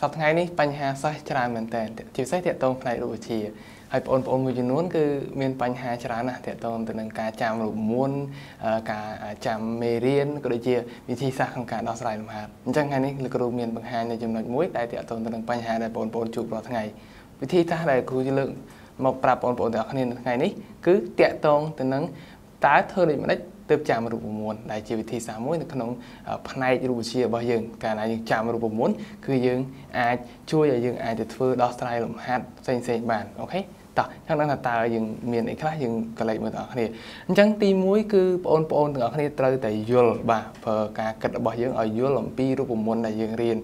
សប្តាហ៍ថ្ងៃនេះបញ្ហាសិស្សច្រើនមែនតើជាពិសេសទាក់ទងផ្នែករូបវិទ្យាហើយបងប្អូនមួយចំនួនគឺមានបញ្ហាច្រើនណាស់ទាក់ទងទៅនឹងការចាំរូបមន្តការចាំមេរៀនក៏ដូចជាវិធីសាស្ត្រក្នុងការដោះស្រាយលំហាត់អញ្ចឹងថ្ងៃនេះលោកគ្រូមានបង្ហាញនៅចំណុចមួយដែលទាក់ទងទៅនឹងបញ្ហាដែលបងប្អូនជួបរាល់ថ្ងៃវិធីសាស្ត្រដែលគ្រូលើកមកប្រាប់បងប្អូនទាំងអស់គ្នានៅថ្ងៃនេះគឺតាក់ទងទៅនឹងតើធ្វើដូចម្ដេច ទើបចាំរូបមន្តដែលជាវិធីសាស្ត្រមួយនៅក្នុងផ្នែករូបវិទ្យារបស់យើងកាលណាយើងចាំរូបមន្តគឺយើងអាចជួយឲ្យយើងអាចទៅធ្វើដោះស្រាយលំហាត់ផ្សេងផ្សេងបានអូខេតោះចង់ដឹងថាតើយើងមានអីខ្លះយើងក៏លេចមើលទាំងអស់គ្នាអញ្ចឹងទី1គឺបងប្អូនទាំងអស់គ្នាត្រូវតែយល់បាទប្រើការគិតរបស់យើងឲ្យយល់អំពីរូបមន្តដែលយើងរៀន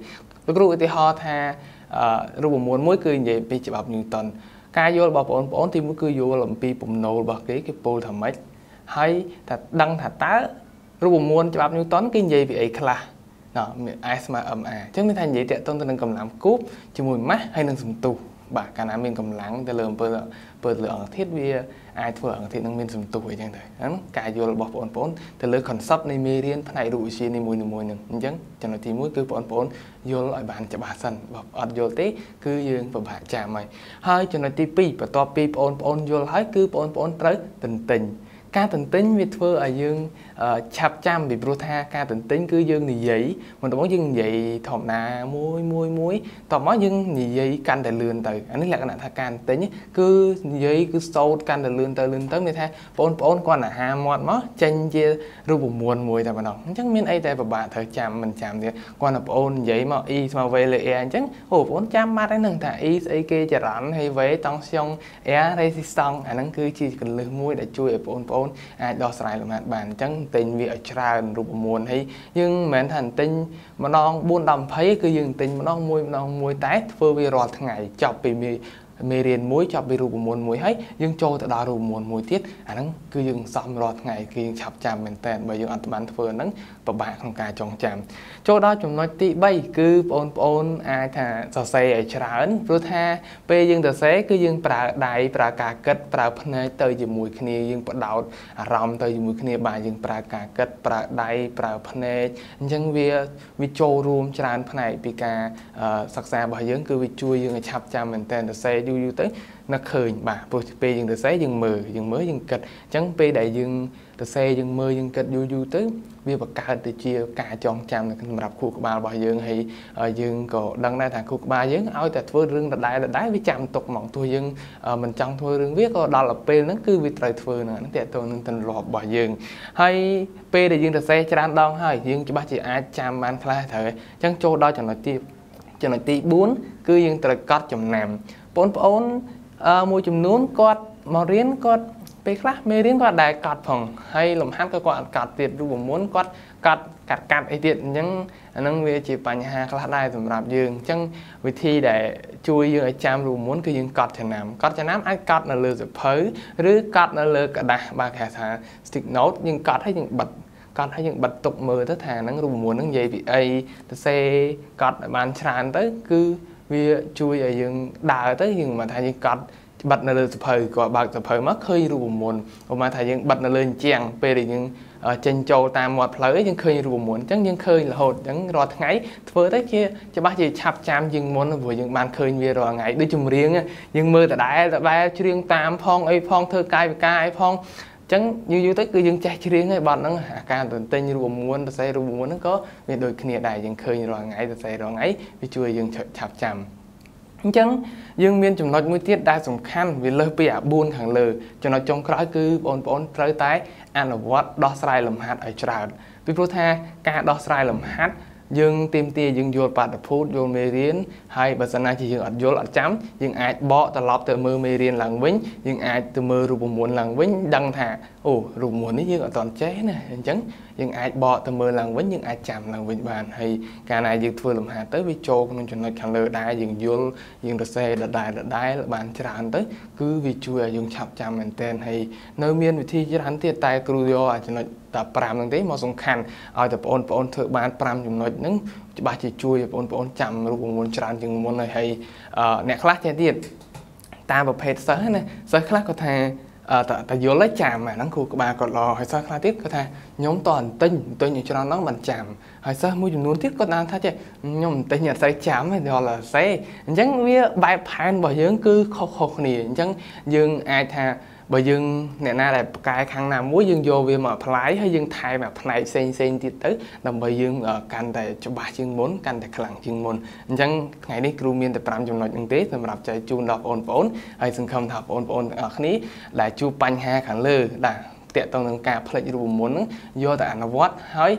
លោកគ្រូឧទាហរណ៍ថារូបមន្តមួយគឺនិយាយពីច្បាប់ញូតនការយល់របស់បងប្អូនទីមួយគឺយល់អំពីពំនោលរបស់គេគេពោលថាម៉េច ហើយថាដឹងថាតើរូបមន្តច្បាប់ញូតនគេនិយាយពីអីខ្លះណ៎មាន S ស្មើ MA អញ្ចឹងមានថានិយាយតាក់ទងទៅនឹងកម្លាំងគូបជាមួយម៉ាស់ហើយនឹងសន្ទុះបាទកាលណាមានកម្លាំងទៅលើអំពើពើលើអង្គធាតុវាអាចធ្វើអង្គធាតុនឹងមានសន្ទុះអីចឹងទៅហ្នឹងការយល់របស់បងប្អូនទៅលើ concept នៃមេរៀនផ្នែករូបវិទ្យានីមួយៗហ្នឹងអញ្ចឹងចំណុចទី1គឺបងប្អូនយល់ឲ្យបានច្បាស់សិនបើអត់យល់ទេ គឺយើងពិបាកចាំហើយហើយចំណុចទី2បន្ទាប់ពីបងប្អូនយល់ហើយគឺបងប្អូនត្រូវទន្ទិញ ការទន្ទិញវាធ្វើឲ្យយើងឆាប់ចាំពីព្រោះថាការទន្ទិញគឺយើងនិយាយមិនដំបូងយើងនិយាយធម្មតាមួយមួយមួយតមកយើងនិយាយកាន់តែលឿនទៅអានេះលក្ខណៈថាការទន្ទិញគឺនិយាយគឺសោតកាន់តែលឿនទៅលឿនទៅមានថាបងប្អូនគាត់អាហារមាត់មកចេញជារូបមន្តមួយតែប៉ុណ្ណោះអញ្ចឹងមានអីតែពិបាកត្រូវចាំមិនចាំទៀតគាត់បងប្អូននិយាយមក e ស្មើ v លើ a អញ្ចឹងអូបងប្អូនចាំបាត់ហើយនឹងថា e ស្អីគេចរន្តហើយ v តង់ស្យង air resistance អាហ្នឹងគឺជាកលឹះមួយដែលជួយឲ្យបងប្អូនអាចដោះស្រាយលំហាត់បានអញ្ចឹងទិញវាឲ្យច្រើនរូបមន្តហើយយើងមិនមែនថាទិញម្ដង4ដល់20គឺយើងទិញម្ដងមួយម្ដងមួយតែធ្វើវារាល់ថ្ងៃចប់ពី មេរៀនមួយចប់ពីរូបមន្តមួយហើយយើងចូលទៅដល់រូបមន្តមួយទៀតអាហ្នឹងគឺយើងសំរាល់ថ្ងៃគឺយើងឆាប់ចាំមែនតើបើយើងអត់បានធ្វើហ្នឹងពិបាកក្នុងការចងចាំចូលដល់ចំណុចទី3គឺបងប្អូនអាចថាសរសេរឲ្យច្រើនព្រោះថាពេលយើងសរសេរគឺយើងប្រើដៃប្រើការគិតប្រើភ្នែកទៅជាមួយគ្នាយើងបដោតអារម្មណ៍ទៅជាមួយគ្នាបាទយើងប្រើការគិតប្រើដៃប្រើភ្នែកអញ្ចឹងវាវាចូលរួមច្រើនផ្នែកពីការសិក្សារបស់យើងគឺវាជួយយើងឲ្យឆាប់ចាំមែនតើសរសេរយូរយូរទៅនឹកឃើញបាទព្រោះពេលយើងសរសេរយើងមើលយើងមើលយើងគិតអញ្ចឹងពេលដែលយើងសរសេរយើងមើលយើងគិតយូរយូរទៅវាបង្កើតទៅជាការចងចាំសម្រាប់ខួរក្បាលរបស់យើងហើយយើងក៏ដឹងដែរថាខួរក្បាលយើងឲ្យតែធ្វើរឿងដដែលដដែលវាចាំទុកហ្មងទោះយើងមិនចង់ធ្វើរឿងវាក៏ដល់ពេលហ្នឹងគឺវាត្រូវធ្វើហ្នឹងតើតើនឹងទម្លាប់របស់យើងហើយពេលដែលយើងសរសេរច្រើនដងហើយយើងច្បាស់ជាអាចចាំបានខ្លះត្រូវអញ្ចឹងចូលដល់ចំណុចទីចំណុចទី4គឺយើងត្រូវកត់ចំណាំ បងប្អូនមួយចំនួនគាត់មករៀនគាត់ពេលខ្លះមេរៀនគាត់ដែរកាត់ផងហើយលំហាត់ក៏គាត់អត់កាត់ទៀតរូបមន្តគាត់កាត់កាត់កាត់អីទៀតអញ្ចឹងអាហ្នឹងវាជាបញ្ហាខ្លះដែរសម្រាប់យើងអញ្ចឹងវិធីដែលជួយយើងឲ្យចាំរូបមន្តគឺយើងកត់ចំណាំកត់ចំណាំអាចកត់នៅលើសៀវភៅឬកត់នៅលើក្រដាស់បាទគេថា stick note យើងកត់ហើយយើងបិទកត់ហើយយើងបិទទុកមើលទៅថាហ្នឹងរូបមន្តហ្នឹងនិយាយពីអីទៅសេកត់ឲ្យបានច្រើនទៅគឺ វាជួយឲ្យយើងដើរទៅយើងមិនថាយើងកត់បិទនៅលើសភៅគាត់បើកសភៅមកឃើញរូបមន្តឧបមាថាយើងបិទនៅលើអញ្ចាំងពេលដែលយើងចេញចូលតាមមាត់ផ្លូវយើងឃើញរូបមន្តអញ្ចឹងយើងឃើញរហូតអញ្ចឹងរាល់ថ្ងៃធ្វើទៅជាច្បាស់ជាឆាប់ចាំជាងមុនព្រោះយើងបានឃើញវារាល់ថ្ងៃដូចចម្រៀងយើងមើលដដែលដដែលច្រៀងតាមផងអីផងធ្វើកាយវិការអីផង ចឹងយូរយូរទៅគឺយើងចេះច្រៀងហើយបាត់ហ្នឹងអាការទន្ទិញរូបមន្តសរសេររូបមន្តហ្នឹងក៏វាដូចគ្នាដែរយើងឃើញរាល់ថ្ងៃសរសេររាល់ថ្ងៃវាជួយយើងឆាប់ចាំអញ្ចឹងយើងមានចំណុចមួយទៀតដែលសំខាន់វាលើសពីអា4ខាងលើចំណុចចុងក្រោយគឺបងប្អូនត្រូវតែអនុវត្តដោះស្រាយលំហាត់ឲ្យច្រើនពីព្រោះថាការដោះស្រាយលំហាត់ យើងទៀមទាយើងយល់បាតុភូតយល់មេរៀនហើយបើសិនណាជាយើងអត់យល់អត់ចាំយើងអាចបកត្រឡប់ទៅមើលមេរៀនឡើងវិញយើងអាចទៅមើលរូបមន្តឡើងវិញដឹងថាអូរូបមន្តនេះយើងអត់តន់ចេះណាអញ្ចឹងយើងអាចបកទៅមើលឡើងវិញយើងអាចចាំឡើងវិញបានហើយកាលណាយើងធ្វើលំហាត់ទៅវាចូលក្នុងចំណុចខាងលើដែរយើងយល់យើងសរសេរដដែលដដែលបានច្រើនទៅគឺវាជួយឲ្យយើងឆាប់ចាំមែនទែនហើយនៅមានវិធីច្រើនទៀតតែគ្រូយកអាចំណុច តែ5ហ្នឹងទេមកសំខាន់ឲ្យតែបងប្អូនធ្វើបាន5ចំណុចហ្នឹងច្បាស់ជាជួយឲ្យបងប្អូនចាំរូបមន្តច្រើនជាងមុនហើយអ្នកខ្លះទៀតទៀតតាមប្រភេទសិស្សណាសិស្សខ្លះគាត់ថាតតែយល់ហើយចាំអាហ្នឹងគ្រូក្បាលគាត់ល្អហើយសិស្សខ្លះទៀតគាត់ថាខ្ញុំតអន្ទិញអន្ទិញឲ្យច្រើនហ្នឹងមិនចាំហើយសិស្សមួយចំនួនទៀតគាត់តាមថាចេះខ្ញុំអន្ទិញអត់ស្អីចាំទេដល់អសេអញ្ចឹងវាបែបផែនរបស់យើងគឺខុសៗគ្នាអញ្ចឹងយើងអាចថា បើយើងអ្នកណាដែលប្រកែខាងណាមួយយើងយកវាមក apply ហើយយើងថែមអាផ្នែកផ្សេងផ្សេងទៀតទៅដើម្បីយើងកាន់តែច្បាស់ជាងមុនកាន់តែខ្លាំងជាងមុនអញ្ចឹងថ្ងៃនេះគ្រូមានតែ5ចំណុចហ្នឹងទេសម្រាប់ចែកជូនដល់បងប្អូនហើយសង្ឃឹមថាបងប្អូនទាំងអស់គ្នាដែលជួបបញ្ហាខាងលើបាទ តកតងនឹងការផ្លេចរូបមន្តហ្នឹងយកទៅអនុវត្តហើយ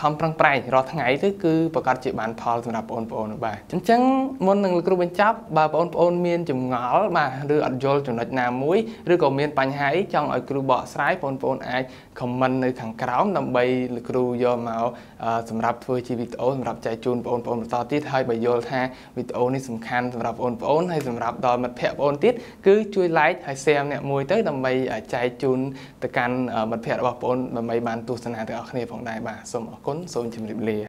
ខំប្រឹងប្រែងរាល់ថ្ងៃទៅគឺប្រកាសជាបានផលសម្រាប់បងប្អូនបាទអញ្ចឹងមុននឹងលោកគ្រូបញ្ចប់បើបងប្អូនមានចម្ងល់បាទឬអត់យល់ចំណុចណាមួយឬក៏មានបញ្ហាអីចង់ឲ្យគ្រូបកស្រាយបងប្អូនអាច comment នៅខាងក្រោមដើម្បីលោកគ្រូយកមកសម្រាប់ធ្វើជាវីដេអូសម្រាប់ចែកជូនបងប្អូនបន្តទៀតហើយបើយល់ថាវីដេអូនេះសំខាន់សម្រាប់បងប្អូនហើយសម្រាប់ដល់មិត្តភ័ក្តិបងប្អូនទៀតគឺជួយ like ហើយ share ម្នាក់មួយទៅដើម្បីចែកជូនទៅកាន់មិត្តភ័ក្តិរបស់បងប្អូនដើម្បីបានទស្សនាទាំងអស់គ្នាផងដែរបាទសូមអរគុណសូមជម្រាបលា